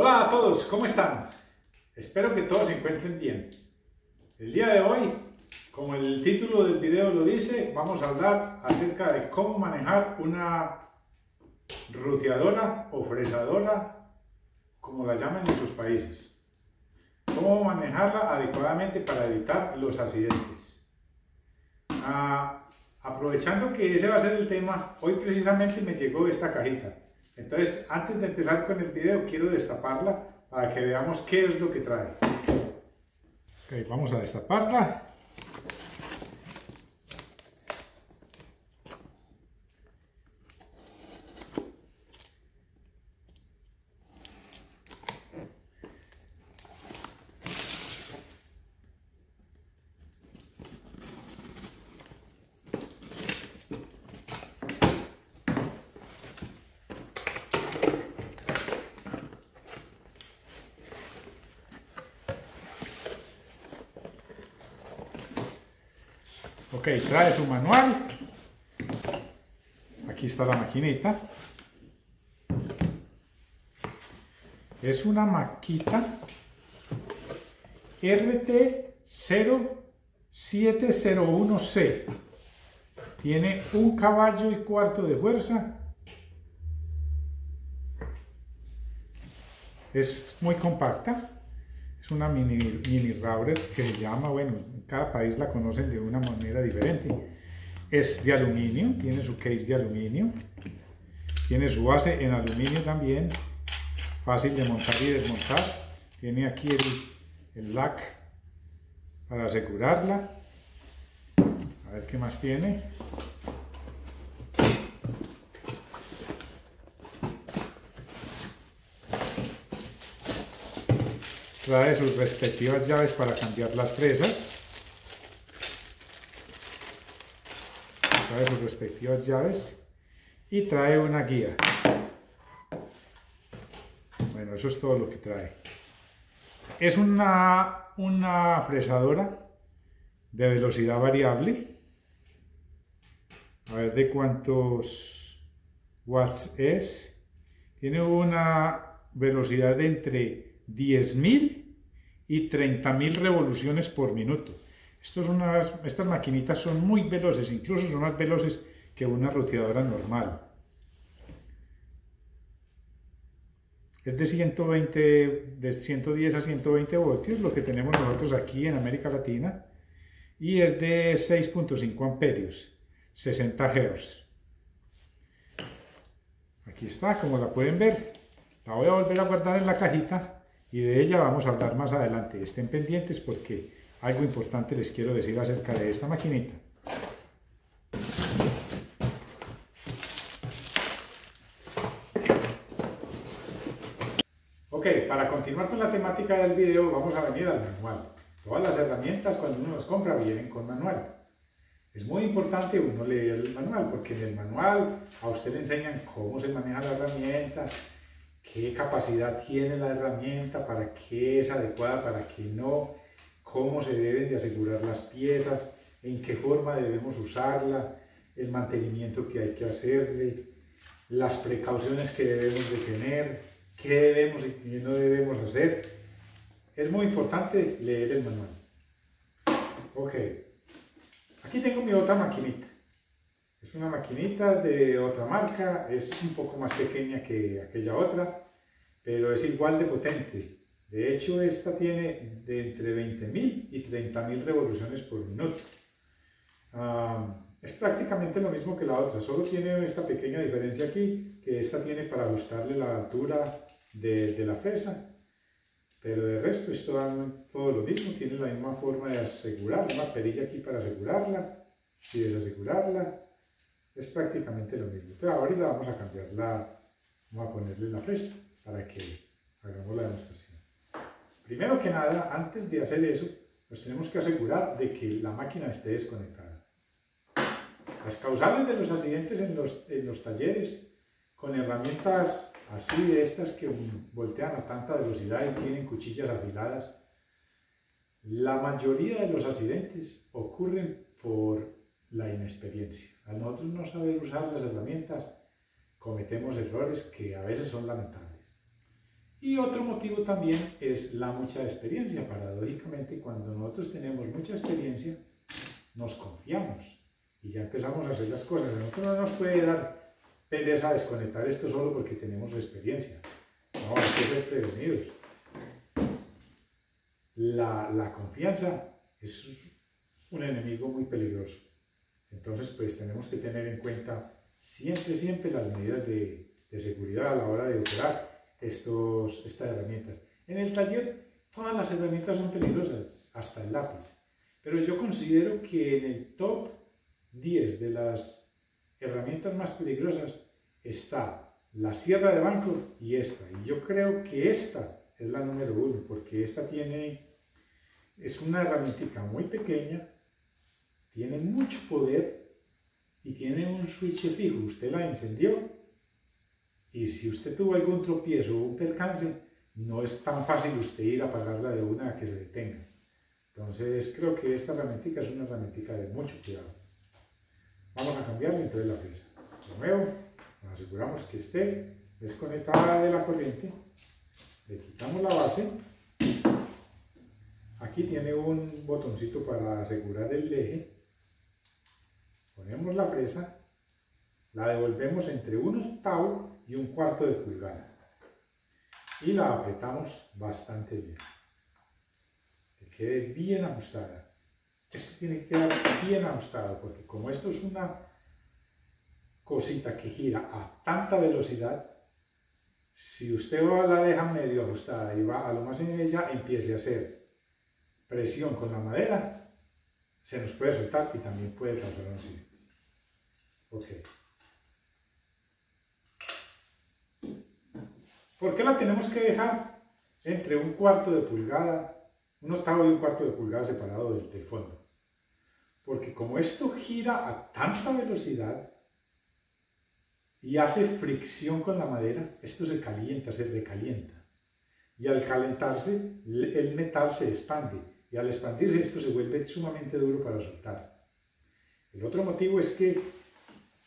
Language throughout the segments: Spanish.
Hola a todos, ¿cómo están? Espero que todos se encuentren bien. El día de hoy, como el título del video lo dice, vamos a hablar acerca de cómo manejar una ruteadora o fresadora, como la llaman en sus países. Cómo manejarla adecuadamente para evitar los accidentes. Ah, aprovechando que ese va a ser el tema, hoy precisamente me llegó esta cajita. Entonces, antes de empezar con el video, quiero destaparla para que veamos qué es lo que trae. Ok, vamos a destaparla. Ok, trae su manual. Aquí está la maquinita. Es una maquita RT0701C. Tiene un caballo y cuarto de fuerza. Es muy compacta. Es una mini, mini router que se llama, bueno, en cada país la conocen de una manera diferente. Es de aluminio, tiene su case de aluminio, tiene su base en aluminio también, fácil de montar y desmontar. Tiene aquí el, el lac para asegurarla. A ver qué más tiene. Trae sus respectivas llaves para cambiar las fresas. Trae sus respectivas llaves y trae una guía. Bueno eso es todo lo que trae. Es una, una fresadora de velocidad variable. A ver de cuántos watts es tiene una velocidad de entre 10.000 y 30.000 revoluciones por minuto. Estos unas, estas maquinitas son muy veloces, incluso son más veloces que una roteadora normal. Es de 120, de 110 a 120 voltios, lo que tenemos nosotros aquí en América Latina, y es de 6.5 amperios, 60 Hz. Aquí está, como la pueden ver. La voy a volver a guardar en la cajita y de ella vamos a hablar más adelante. Estén pendientes porque algo importante les quiero decir acerca de esta maquinita. Ok, para continuar con la temática del video vamos a venir al manual. Todas las herramientas cuando uno las compra vienen con manual. Es muy importante uno leer el manual porque en el manual a usted le enseñan cómo se maneja la herramienta, qué capacidad tiene la herramienta, para qué es adecuada, para qué no, cómo se deben de asegurar las piezas, en qué forma debemos usarla, el mantenimiento que hay que hacerle, las precauciones que debemos de tener, qué debemos y qué no debemos hacer. Es muy importante leer el manual. Ok, aquí tengo mi otra maquinita. Es una maquinita de otra marca, es un poco más pequeña que aquella otra, pero es igual de potente. De hecho, esta tiene de entre 20.000 y 30.000 revoluciones por minuto. es prácticamente lo mismo que la otra, solo tiene esta pequeña diferencia aquí, que esta tiene para ajustarle la altura de, de la fresa, pero de resto es todo, todo, lo mismo, tiene la misma forma de asegurar, una perilla aquí para asegurarla y desasegurarla, es prácticamente lo mismo. Entonces ahorita vamos a cambiarla, vamos a ponerle la fresa para que hagamos la demostración. Primero que nada, antes de hacer eso, nos tenemos que asegurar de que la máquina esté desconectada. Las causales de los accidentes en los, en los talleres, con herramientas así de estas que voltean a tanta velocidad y tienen cuchillas afiladas, la mayoría de los accidentes ocurren por la inexperiencia. Al nosotros no saber usar las herramientas, cometemos errores que a veces son lamentables. Y otro motivo también es la mucha experiencia. Paradójicamente, cuando nosotros tenemos mucha experiencia, nos confiamos y ya empezamos a hacer las cosas. A nosotros no nos puede dar pereza desconectar esto solo porque tenemos experiencia. No, hay que ser prevenidos. La, la confianza es un enemigo muy peligroso. Entonces, pues tenemos que tener en cuenta siempre, siempre las medidas de, de seguridad a la hora de operar estos, estas herramientas. En el taller todas las herramientas son peligrosas, hasta el lápiz. Pero yo considero que en el top 10 de las herramientas más peligrosas está la sierra de banco y esta. Y yo creo que esta es la número uno, porque esta tiene, es una herramienta muy pequeña, tiene mucho poder y tiene un switch fijo. Usted la encendió y si usted tuvo algún tropiezo o un percance, no es tan fácil usted ir a apagarla de una que se detenga. Entonces creo que esta herramienta es una herramienta de mucho cuidado. Vamos a cambiarle entonces la pieza. De nuevo, aseguramos que esté desconectada de la corriente. Le quitamos la base. Aquí tiene un botoncito para asegurar el eje. Ponemos la fresa la devolvemos entre un octavo y un cuarto de pulgada. Y la apretamos bastante bien. Que quede bien ajustada. Esto tiene que quedar bien ajustado porque como esto es una cosita que gira a tanta velocidad si usted la deja medio ajustada y va a lo más en ella empiece a hacer presión con la madera se nos puede soltar y también puede causar un accidente ok ¿Por qué la tenemos que dejar entre un cuarto de pulgada, un octavo y un cuarto de pulgada separado del, fondo? Porque como esto gira a tanta velocidad y hace fricción con la madera, esto se calienta, se recalienta. Y al calentarse, el metal se expande. Y al expandirse, esto se vuelve sumamente duro para soltar. El otro motivo es que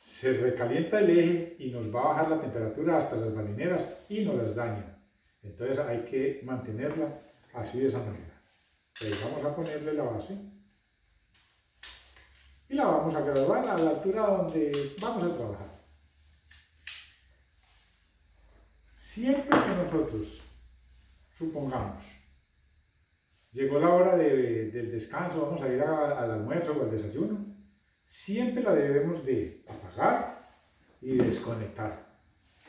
se recalienta el eje y nos va a bajar la temperatura hasta las balineras y nos las daña. Entonces hay que mantenerla así de esa manera. Entonces vamos a ponerle la base y la vamos a graduar a la altura donde vamos a trabajar. Siempre que nosotros, supongamos, llegó la hora del descanso, vamos a ir al almuerzo o al desayuno, siempre la debemos de y desconectar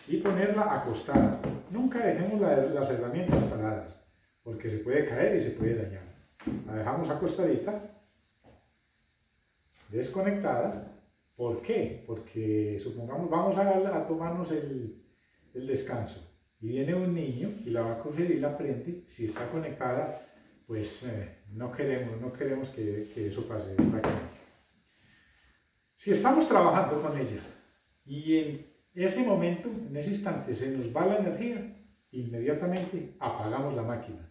y ponerla acostada. Nunca dejemos las herramientas paradas porque se puede caer y se puede dañar. La dejamos acostadita, desconectada. ¿Por qué? Porque supongamos vamos a, tomarnos el, descanso y viene un niño y la va a coger y la prende. Si está conectada, pues eh, no queremos, no queremos que, que eso pase. Si estamos trabajando con ella y en ese momento, en ese instante, se nos va la energía, inmediatamente apagamos la máquina.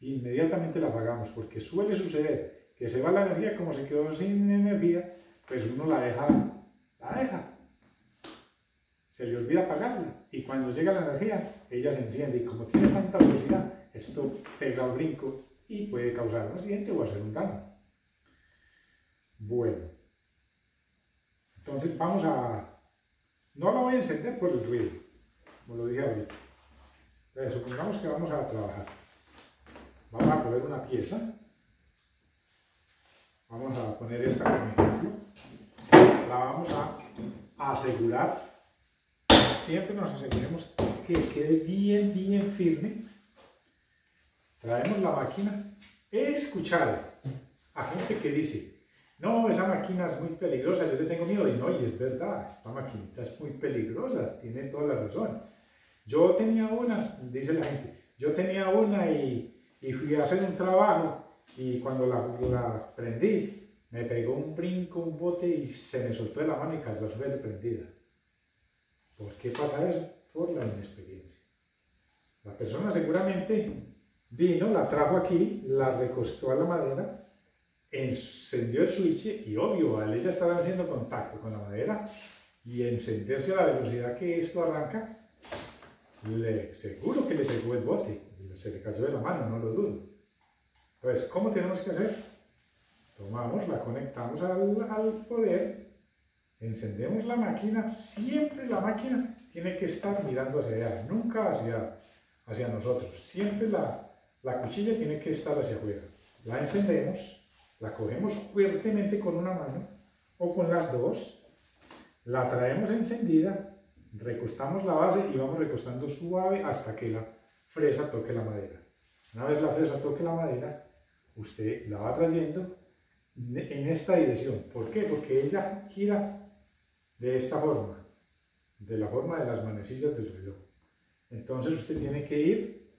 Inmediatamente la apagamos, porque suele suceder que se va la energía, como se quedó sin energía, pues uno la deja, la deja. Se le olvida apagarla y cuando llega la energía, ella se enciende y como tiene tanta velocidad, esto pega un brinco y puede causar un accidente o hacer un daño. Bueno, entonces vamos a... No la voy a encender por el ruido, como lo dije ahorita. Pero supongamos que vamos a trabajar. Vamos a poner una pieza. Vamos a poner esta como ejemplo. La vamos a asegurar. Siempre nos aseguremos que quede bien, bien firme. Traemos la máquina. He escuchado a gente que dice, no, esa máquina es muy peligrosa, yo le tengo miedo. Y no, y es verdad, esta maquinita es muy peligrosa, tiene toda la razón. Yo tenía una, dice la gente, yo tenía una y, fui a hacer un trabajo y cuando la, la, prendí, me pegó un brinco, un bote y se me soltó de la mano y cayó a suelo prendida. ¿Por qué pasa eso? Por la inexperiencia. La persona seguramente vino, la trajo aquí, la recostó a la madera encendió el switch y obvio, al ella estar haciendo contacto con la madera y encenderse a la velocidad que esto arranca, le, seguro que le pegó el bote, se le cayó de la mano, no lo dudo. Entonces, ¿cómo tenemos que hacer? Tomamos, la conectamos al, al poder, encendemos la máquina, siempre la máquina tiene que estar mirando hacia allá, nunca hacia, hacia nosotros. Siempre la, la cuchilla tiene que estar hacia afuera. La encendemos, la cogemos fuertemente con una mano o con las dos, la traemos encendida, recostamos la base y vamos recostando suave hasta que la fresa toque la madera. Una vez la fresa toque la madera, usted la va trayendo en esta dirección. ¿Por qué? Porque ella gira de esta forma de la forma de las manecillas del reloj. Entonces usted tiene que ir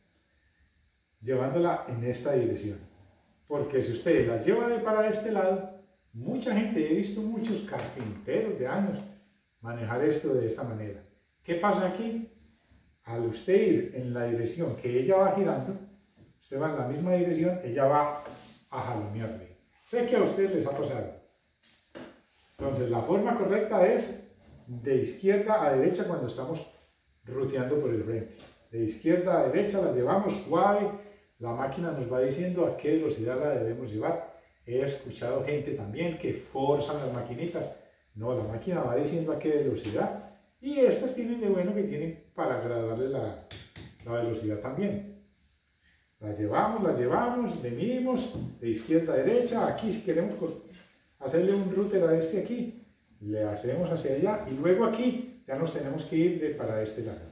llevándola en esta dirección. Porque si usted la lleva de para este lado, mucha gente, he visto muchos carpinteros de años manejar esto de esta manera. ¿Qué pasa aquí? Al usted ir en la dirección que ella va girando, usted va en la misma dirección, ella va a jalonearle. Sé que a ustedes les ha pasado. Entonces la forma correcta es de izquierda a derecha cuando estamos ruteando por el frente. De izquierda a derecha la llevamos suave, la máquina nos va diciendo a qué velocidad la debemos llevar. He escuchado gente también que forzan las maquinitas. No, la máquina va diciendo a qué velocidad. Y estas tienen de bueno que tienen para agradarle la, la velocidad también. La llevamos, la llevamos, venimos de izquierda a derecha. Aquí si queremos hacerle un router a este aquí, le hacemos hacia allá y luego aquí ya nos tenemos que ir de para este lado.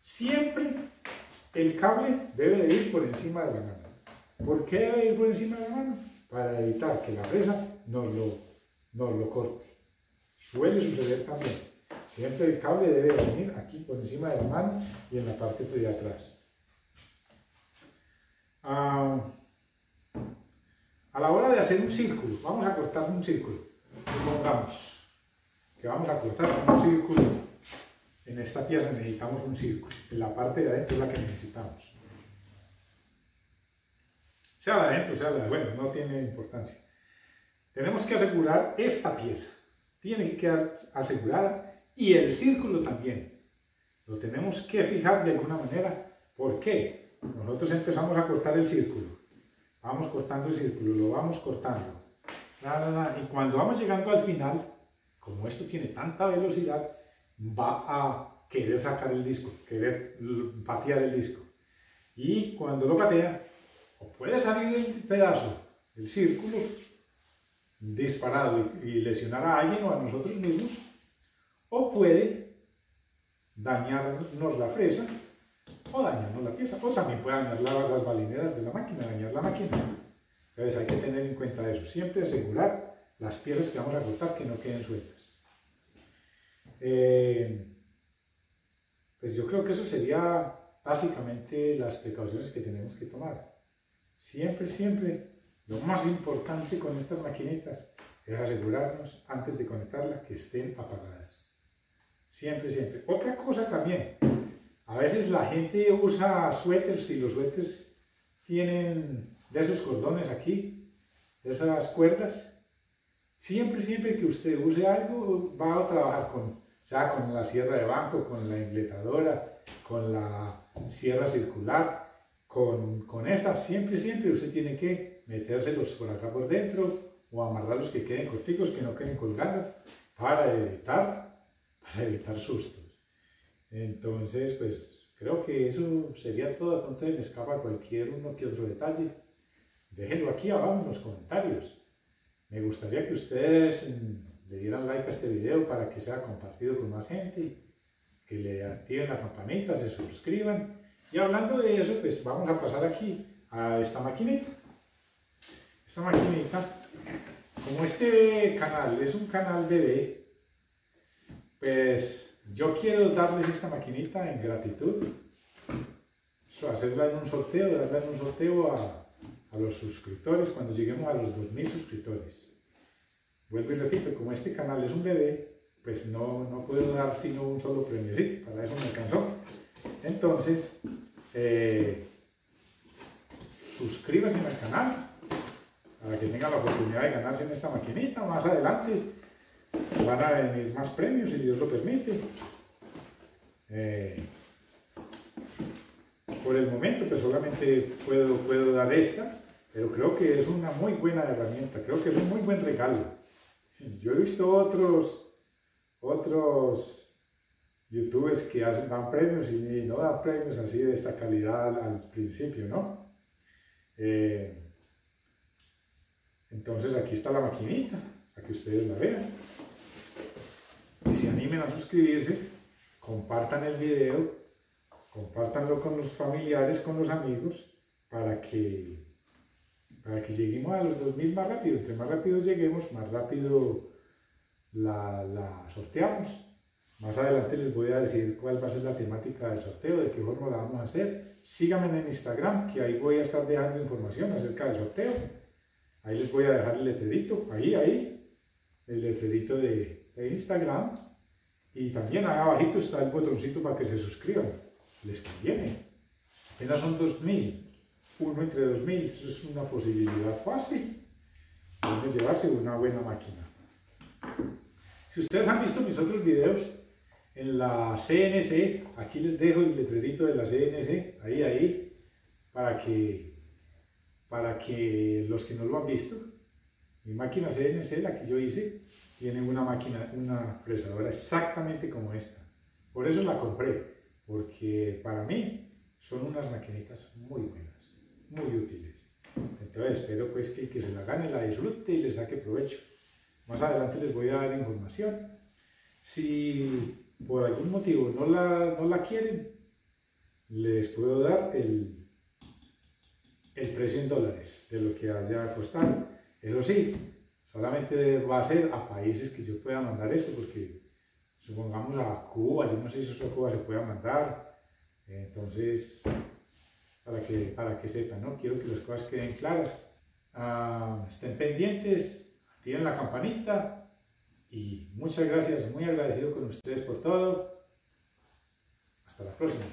Siempre el cable debe de ir por encima de la mano. ¿Por qué debe ir por encima de la mano? Para evitar que la presa nos lo, nos lo corte. Suele suceder también. Siempre el cable debe venir aquí por encima de la mano y en la parte de atrás. Ah, a la hora de hacer un círculo, vamos a cortar un círculo supongamos que vamos a cortar un círculo en esta pieza necesitamos un círculo en la parte de adentro es la que necesitamos. Sea de adentro, sea de bueno, no tiene importancia. Tenemos que asegurar esta pieza. Tiene que quedar asegurada y el círculo también. Lo tenemos que fijar de alguna manera. ¿por qué? nosotros empezamos a cortar el círculo. Vamos cortando el círculo, lo vamos cortando. Y cuando vamos llegando al final, como esto tiene tanta velocidad, va a querer sacar el disco, querer patear el disco. Y cuando lo patea, o puede salir el pedazo, el círculo, disparado y, lesionar a alguien o a nosotros mismos, o puede dañarnos la fresa o dañarnos la pieza, o también puede dañar las balineras de la máquina, dañar la máquina. Entonces hay que tener en cuenta eso, siempre asegurar las piezas que vamos a cortar que no queden sueltas. Eh, pues yo creo que eso sería básicamente las precauciones que tenemos que tomar. Siempre, siempre, lo más importante con estas maquinitas es asegurarnos antes de conectarla que estén apagadas. Siempre, siempre. Otra cosa también, a veces la gente usa suéteres y los suéteres tienen de esos cordones aquí, de esas cuerdas, siempre, siempre que usted use algo, va a trabajar con, sea con la sierra de banco, con la ingletadora, con la sierra circular, con, con estas, siempre, siempre usted tiene que metérselos por acá por dentro o amarrarlos que queden corticos, que no queden colgando, para evitar, para evitar sustos. Entonces, pues creo que eso sería todo. Pronto me escapa cualquier uno que otro detalle déjenlo aquí abajo en los comentarios. Me gustaría que ustedes mm, le dieran like a este video para que sea compartido con más gente, que le activen la campanita, se suscriban. Y hablando de eso, pues vamos a pasar aquí a esta maquinita. Esta maquinita, como este canal es un canal bebé, pues yo quiero darles esta maquinita en gratitud. hacerla en un sorteo, darla en un sorteo a a los suscriptores cuando lleguemos a los 2.000 suscriptores. Vuelvo y repito, como este canal es un bebé, pues no, no puedo dar sino un solo premiecito, para eso me alcanzó. Entonces, eh, suscríbanse al canal para que tengan la oportunidad de ganarse en esta maquinita. Más adelante van a venir más premios si Dios lo permite. Eh, por el momento pues solamente puedo, puedo dar esta, pero creo que es una muy buena herramienta, creo que es un muy buen regalo. Yo he visto otros, otros youtubers que dan premios y no dan premios así de esta calidad al, principio, ¿no? Eh, entonces aquí está la maquinita, para que ustedes la vean. Y se animen a suscribirse, compartan el video, compártanlo con los familiares, con los amigos, para que, para que lleguemos a los 2000 más rápido. Entre más rápido lleguemos, más rápido la, la sorteamos. Más adelante les voy a decir cuál va a ser la temática del sorteo, de qué forma la vamos a hacer. Síganme en Instagram, que ahí voy a estar dejando información acerca del sorteo. Ahí les voy a dejar el letrerito, ahí, ahí, el letrerito de, de Instagram. Y también ahí abajito está el botoncito para que se suscriban. Les conviene. Apenas son 2.000. Uno entre 2.000, eso es una posibilidad fácil. Pueden llevarse una buena máquina. Si ustedes han visto mis otros videos en la CNC, aquí les dejo el letrerito de la CNC, ahí, ahí, para que, para que los que no lo han visto, mi máquina CNC, la que yo hice, tiene una máquina, una procesadora exactamente como esta. Por eso la compré, porque para mí son unas maquinitas muy buenas, muy útiles. Entonces espero pues que el que se la gane la disfrute y le saque provecho. Más adelante les voy a dar información. Si por algún motivo no la, no la quieren, les puedo dar el, el precio en dólares de lo que haya costado. Eso sí, Solamente va a ser a países que yo pueda mandar esto, porque supongamos a Cuba, yo no sé si a Cuba se pueda mandar. Entonces, para que, para que sepan, ¿no? Quiero que las cosas queden claras. Ah, estén pendientes, activen la campanita y muchas gracias, muy agradecido con ustedes por todo. Hasta la próxima.